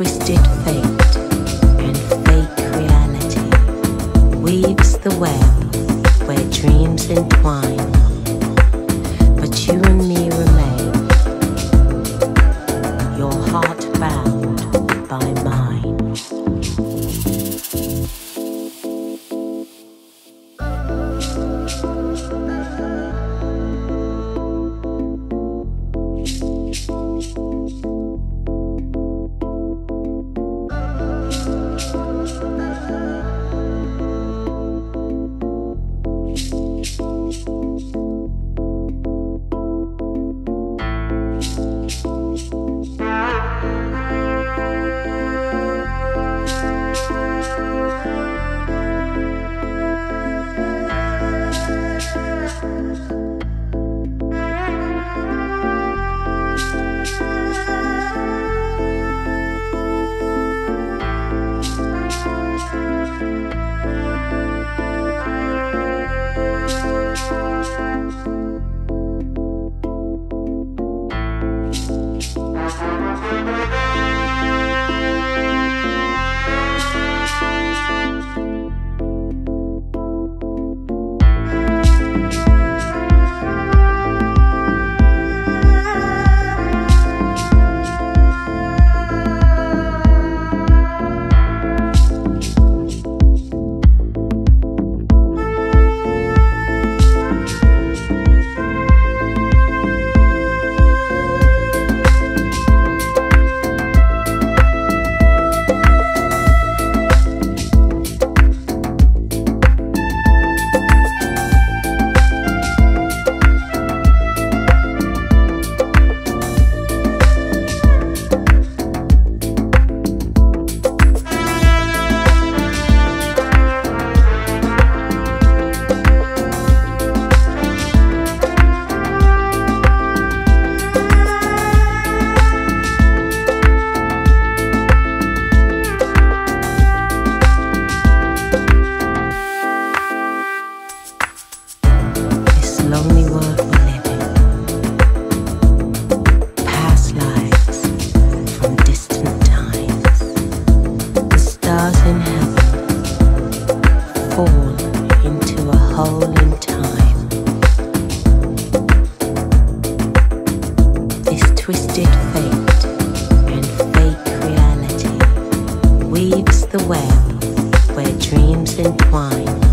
twisted fate and fake reality weaves the web where dreams entwine. the web where dreams entwine.